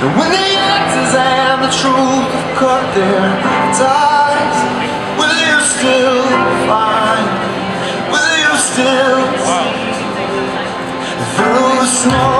And with the answers and the truth have cut their ties Will you still find, will you still wow. Through the snow